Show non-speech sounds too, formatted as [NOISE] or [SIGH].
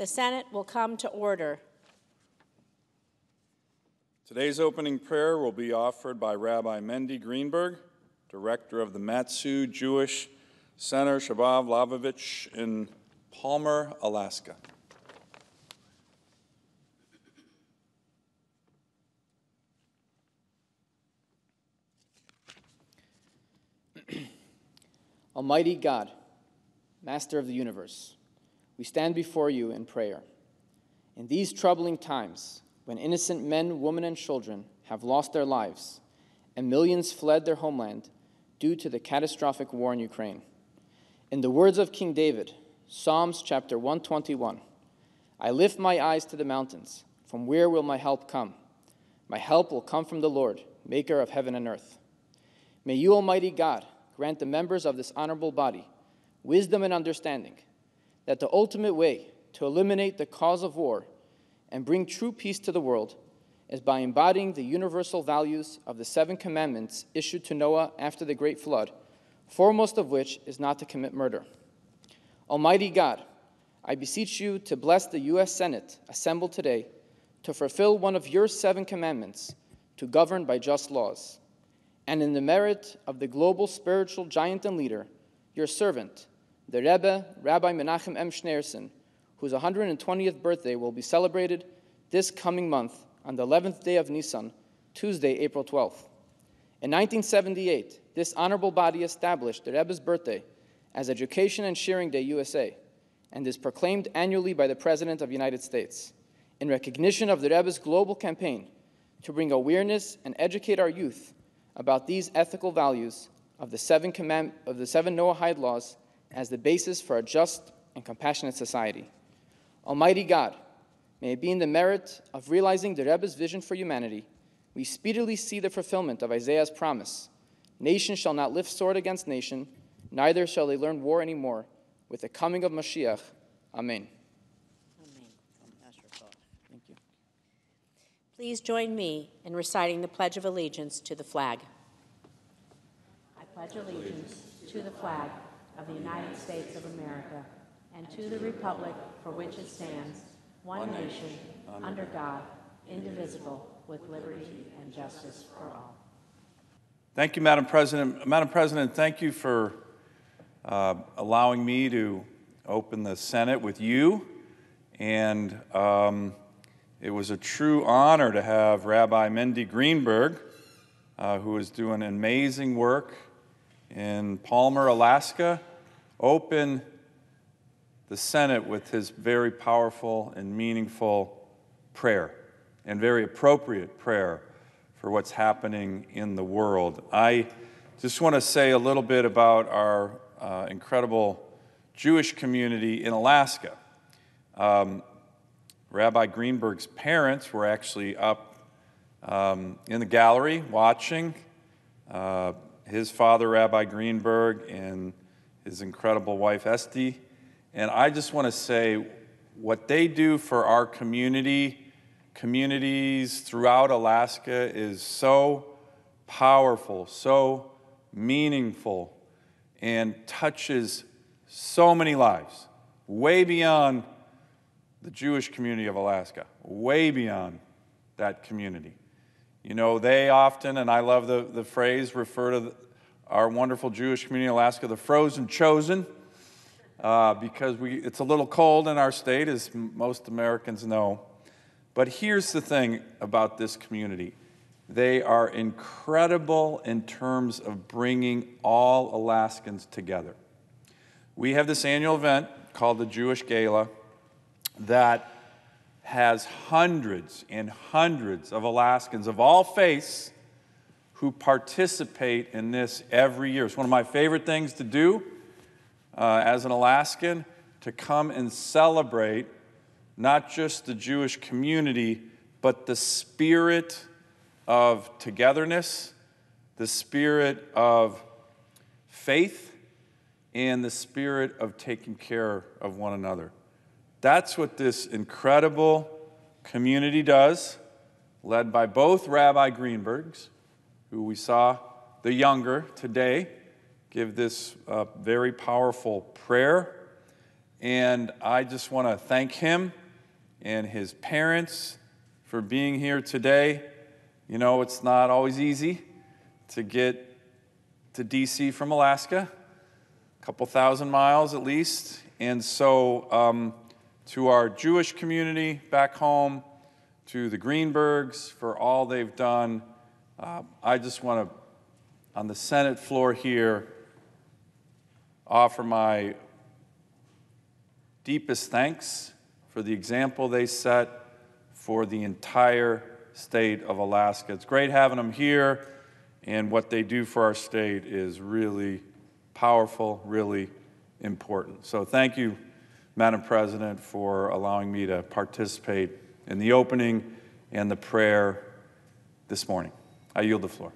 The Senate will come to order. Today's opening prayer will be offered by Rabbi Mendy Greenberg, director of the Matsu Jewish Center Chabad Lubavitch in Palmer, Alaska. [CLEARS THROAT] Almighty God, Master of the universe, we stand before you in prayer. In these troubling times, when innocent men, women, and children have lost their lives and millions fled their homeland due to the catastrophic war in Ukraine, in the words of King David, Psalms chapter 121, I lift my eyes to the mountains. From where will my help come? My help will come from the Lord, maker of heaven and earth. May you, Almighty God, grant the members of this honorable body wisdom and understanding that the ultimate way to eliminate the cause of war and bring true peace to the world is by embodying the universal values of the seven commandments issued to Noah after the great flood, foremost of which is not to commit murder. Almighty God, I beseech you to bless the U.S. Senate assembled today to fulfill one of your seven commandments to govern by just laws and in the merit of the global spiritual giant and leader, your servant, the Rebbe, Rabbi Menachem M. Schneerson, whose 120th birthday will be celebrated this coming month on the 11th day of Nisan, Tuesday, April 12th. In 1978, this honorable body established the Rebbe's birthday as Education and Sharing Day USA and is proclaimed annually by the President of the United States in recognition of the Rebbe's global campaign to bring awareness and educate our youth about these ethical values of the seven, command, of the seven Noahide laws as the basis for a just and compassionate society. Almighty God, may it be in the merit of realizing the Rebbe's vision for humanity, we speedily see the fulfillment of Isaiah's promise. Nation shall not lift sword against nation, neither shall they learn war anymore. With the coming of Mashiach, Amen. Amen. Thank you. Please join me in reciting the Pledge of Allegiance to the flag. I pledge allegiance to the flag of the United States of America and to the republic for which it stands, one nation, under God, indivisible, with liberty and justice for all. Thank you, Madam President. Madam President, thank you for uh, allowing me to open the Senate with you. And um, it was a true honor to have Rabbi Mendy Greenberg, uh, who is doing amazing work in Palmer, Alaska, open the Senate with his very powerful and meaningful prayer and very appropriate prayer for what's happening in the world. I just want to say a little bit about our uh, incredible Jewish community in Alaska. Um, Rabbi Greenberg's parents were actually up um, in the gallery watching. Uh, his father, Rabbi Greenberg, and his incredible wife, Esty. And I just want to say what they do for our community, communities throughout Alaska, is so powerful, so meaningful, and touches so many lives, way beyond the Jewish community of Alaska, way beyond that community. You know, they often, and I love the, the phrase, refer to our wonderful Jewish community in Alaska, the frozen chosen, uh, because we, it's a little cold in our state, as most Americans know. But here's the thing about this community they are incredible in terms of bringing all Alaskans together. We have this annual event called the Jewish Gala that has hundreds and hundreds of Alaskans of all faiths who participate in this every year. It's one of my favorite things to do uh, as an Alaskan to come and celebrate not just the Jewish community, but the spirit of togetherness, the spirit of faith, and the spirit of taking care of one another. That's what this incredible community does, led by both Rabbi Greenbergs, who we saw the younger today give this uh, very powerful prayer. And I just want to thank him and his parents for being here today. You know, it's not always easy to get to DC from Alaska, a couple thousand miles at least. And so, um, to our Jewish community back home, to the Greenbergs for all they've done, uh, I just want to, on the Senate floor here, offer my deepest thanks for the example they set for the entire state of Alaska. It's great having them here, and what they do for our state is really powerful, really important. So, thank you, Madam President, for allowing me to participate in the opening and the prayer this morning. I yield the floor.